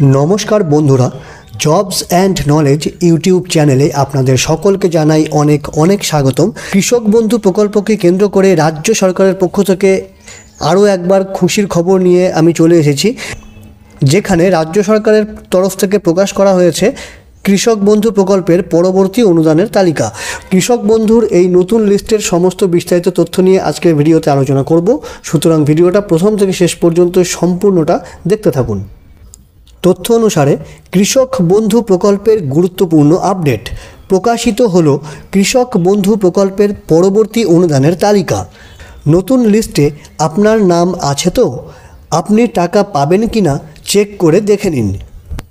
নমস্কার বন্ধুরা jobs and knowledge YouTube চ্যানেলে আপনাদের সকলকে জানাই অনেক অনেক স্বাগতম। কৃষক বন্ধু প্রকল্পকে কেন্দ্র করে রাজ্য সরকারের পক্ষ থেকে আরও একবার খুশির খবর নিয়ে আমি চলে এসেছি, যেখানে রাজ্য সরকারের তরফ থেকে প্রকাশ করা হয়েছে কৃষক বন্ধু প্রকল্পের পরবর্তী অনুদানের তালিকা। কৃষক বন্ধুর এই নতুন লিস্টের সমস্ত বিস্তারিত তথ্য নিয়ে আজকের ভিডিওতে আলোচনা করব। সুতরাং ভিডিওটা প্রথম থেকে শেষ পর্যন্ত সম্পূর্ণটা দেখতে থাকুন। তথ্য অনুসারে কৃষক বন্ধু প্রকল্পের গুরুত্বপূর্ণ আপডেট। প্রকাশিত হল কৃষক বন্ধু প্রকল্পের পরবর্তী অনুদানের তালিকা। নতুন লিস্টে আপনার নাম আছে তো? আপনি টাকা পাবেন কি না চেক করে দেখে নিন।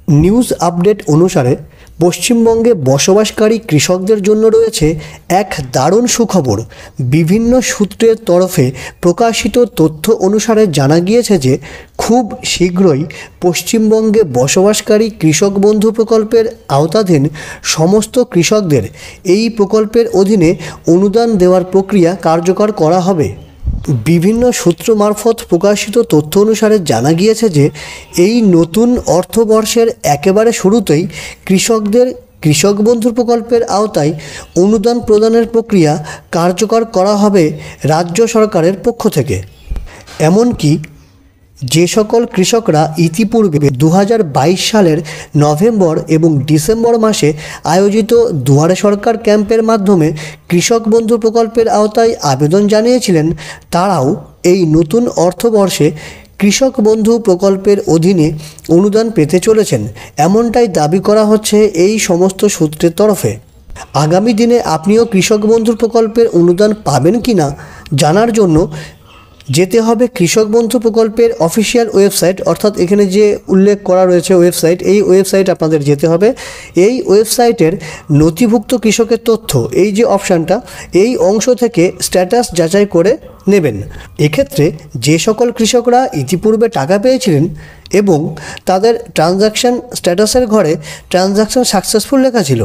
নিউজ আপডেট অনুসারে পশ্চিমবঙ্গে বসবাসকারী কৃষকদের জন্য রয়েছে এক দারুণ সুখবর। বিভিন্ন সূত্রের তরফে প্রকাশিত তথ্য অনুসারে জানা গিয়েছে যে, খুব শীঘ্রই পশ্চিমবঙ্গে বসবাসকারী কৃষক বন্ধু প্রকল্পের আওতাধীন সমস্ত কৃষকদের এই প্রকল্পের অধীনে অনুদান দেওয়ার প্রক্রিয়া কার্যকর করা হবে। বিভিন্ন সূত্র মারফত প্রকাশিত তথ্য অনুসারে জানা গিয়েছে যে, এই নতুন অর্থবর্ষের একেবারে শুরুতেই কৃষকদের কৃষক বন্ধু প্রকল্পের আওতায় অনুদান প্রদানের প্রক্রিয়া কার্যকর করা হবে রাজ্য সরকারের পক্ষ থেকে। এমনকি যে সকল কৃষকরা ইতিপূর্বে দু হাজার বাইশ সালের নভেম্বর এবং ডিসেম্বর মাসে আয়োজিত দুয়ারে সরকার ক্যাম্পের মাধ্যমে কৃষক বন্ধু প্রকল্পের আওতায় আবেদন জানিয়েছিলেন, তারাও এই নতুন অর্থবর্ষে কৃষক বন্ধু প্রকল্পের অধীনে অনুদান পেতে চলেছেন। এমনটাই দাবি করা হচ্ছে এই সমস্ত সূত্রের তরফে। আগামী দিনে আপনিও কৃষক বন্ধু প্রকল্পের অনুদান পাবেন কি না জানার জন্য যেতে হবে কৃষক বন্ধু প্রকল্পের অফিসিয়াল ওয়েবসাইট, অর্থাৎ এখানে যে উল্লেখ করা রয়েছে ওয়েবসাইট, এই ওয়েবসাইট আপনাদের যেতে হবে। এই ওয়েবসাইটের নথিভুক্ত কৃষকের তথ্য, এই যে অপশানটা, এই অংশ থেকে স্ট্যাটাস যাচাই করে নেবেন। এক্ষেত্রে যে সকল কৃষকরা ইতিপূর্বে টাকা পেয়েছিলেন এবং তাদের ট্রানজাকশান স্ট্যাটাসের ঘরে ট্রানজাকশান সাকসেসফুল লেখা ছিল,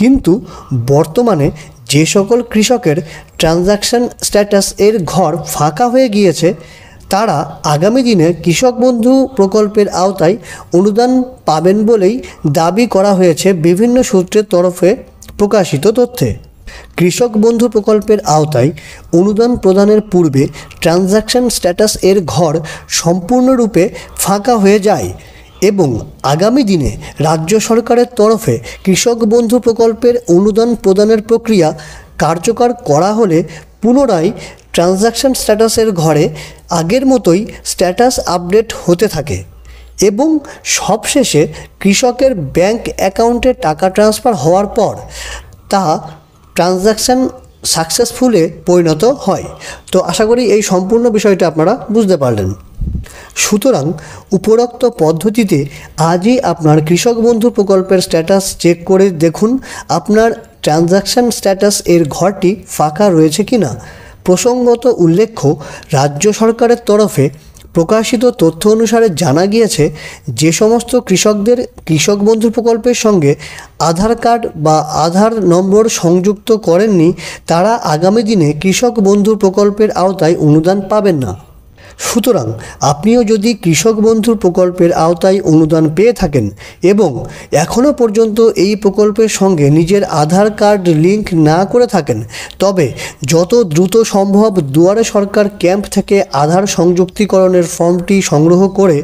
কিন্তু বর্তমানে যে সকল কৃষকের ট্রানজাকশান স্ট্যাটাস এর ঘর ফাঁকা হয়ে গিয়েছে, তারা আগামী দিনে কৃষক বন্ধু প্রকল্পের আওতায় অনুদান পাবেন বলেই দাবি করা হয়েছে বিভিন্ন সূত্রের তরফে প্রকাশিত তথ্যে। কৃষক বন্ধু প্রকল্পের আওতায় অনুদান প্রদানের পূর্বে ট্রানজাকশান স্ট্যাটাস এর ঘর সম্পূর্ণরূপে ফাঁকা হয়ে যায়। এবং আগামী দিনে রাজ্য সরকারের তরফে কৃষক বন্ধু প্রকল্পের অনুদান প্রদানের প্রক্রিয়া কার্যকর করা হলে পুনরায় ট্রানজাকশান স্ট্যাটাসের ঘরে আগের মতোই স্ট্যাটাস আপডেট হতে থাকে এবং সবশেষে কৃষকের ব্যাংক অ্যাকাউন্টে টাকা ট্রান্সফার হওয়ার পর তা ট্রানজাকশান সাকসেসফুলে পরিণত হয়। তো আশা করি এই সম্পূর্ণ বিষয়টা আপনারা বুঝতে পারলেন। সুতরাং উপরোক্ত পদ্ধতিতে আজই আপনার কৃষক বন্ধু প্রকল্পের স্ট্যাটাস চেক করে দেখুন, আপনার ট্রানজাকশান স্ট্যাটাস এর ঘরটি ফাঁকা রয়েছে কি না প্রসঙ্গত উল্লেখ্য, রাজ্য সরকারের তরফে প্রকাশিত তথ্য অনুসারে জানা গিয়েছে, যে সমস্ত কৃষকদের, কৃষক বন্ধু প্রকল্পের সঙ্গে আধার কার্ড বা আধার নম্বর সংযুক্ত করেননি, তারা আগামী দিনে কৃষক বন্ধু প্রকল্পের আওতায় অনুদান পাবেন না। সুতরাং আপনিও যদি কৃষক বন্ধুর প্রকল্পের আওতায় অনুদান পেয়ে থাকেন এবং এখনও পর্যন্ত এই প্রকল্পের সঙ্গে নিজের আধার কার্ড লিংক না করে থাকেন, তবে যত দ্রুত সম্ভব দুয়ারে সরকার ক্যাম্প থেকে আধার সংযুক্তিকরণের ফর্মটি সংগ্রহ করে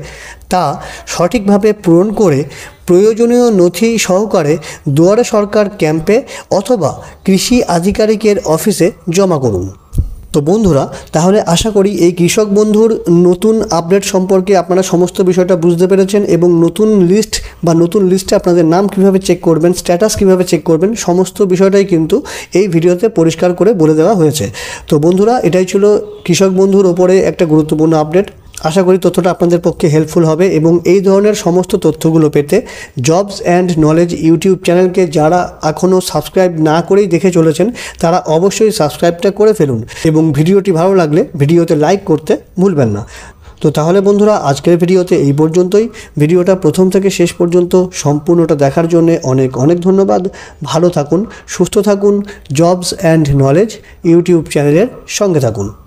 তা সঠিকভাবে পূরণ করে প্রয়োজনীয় নথি সহকারে দুয়ারে সরকার ক্যাম্পে অথবা কৃষি আধিকারিকের অফিসে জমা করুন। তো বন্ধুরা, তাহলে আশা করি এই কৃষক বন্ধুর নতুন আপডেট সম্পর্কে আপনারা সমস্ত বিষয়টা বুঝতে পেরেছেন এবং নতুন লিস্ট বা নতুন লিস্টে আপনাদের নাম কীভাবে চেক করবেন স্ট্যাটাস কীভাবে চেক করবেন, সমস্ত বিষয়টাই কিন্তু এই ভিডিওতে পরিষ্কার করে বলে দেওয়া হয়েছে। তো বন্ধুরা, এটাই ছিল কৃষক বন্ধুর ওপরে একটা গুরুত্বপূর্ণ আপডেট আশা করি তথ্যটা আপনাদের পক্ষে হেল্পফুল হবে এবং এই ধরনের সমস্ত তথ্যগুলো পেতে জবস অ্যান্ড নলেজ ইউটিউব চ্যানেলকে যারা এখনও সাবস্ক্রাইব না করেই দেখে চলেছেন, তারা অবশ্যই সাবস্ক্রাইবটা করে ফেলুন এবং ভিডিওটি ভালো লাগলে ভিডিওতে লাইক করতে ভুলবেন না। তো তাহলে বন্ধুরা, আজকের ভিডিওতে এই পর্যন্তই। ভিডিওটা প্রথম থেকে শেষ পর্যন্ত সম্পূর্ণটা দেখার জন্য অনেক অনেক ধন্যবাদ। ভালো থাকুন, সুস্থ থাকুন জবস অ্যান্ড নলেজ ইউটিউব চ্যানেলের সঙ্গে থাকুন।